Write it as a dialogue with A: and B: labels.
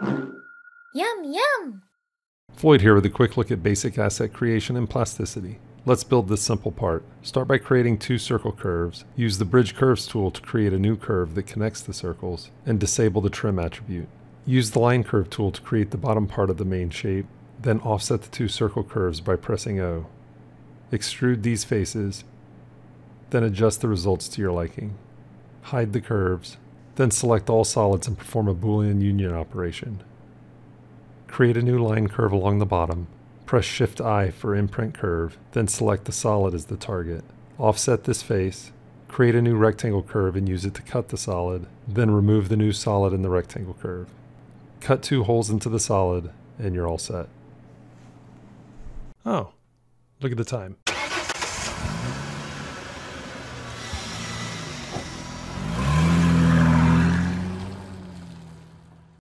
A: Yum, yum!
B: Floyd here with a quick look at basic asset creation and Plasticity. Let's build this simple part. Start by creating two circle curves. Use the Bridge Curves tool to create a new curve that connects the circles, and disable the Trim attribute. Use the Line Curve tool to create the bottom part of the main shape, then offset the two circle curves by pressing O. Extrude these faces, then adjust the results to your liking. Hide the curves, then select all solids and perform a Boolean union operation. Create a new line curve along the bottom. Press Shift I for imprint curve, then select the solid as the target. Offset this face, create a new rectangle curve and use it to cut the solid, then remove the new solid in the rectangle curve. Cut two holes into the solid, and you're all set. Oh, look at the time.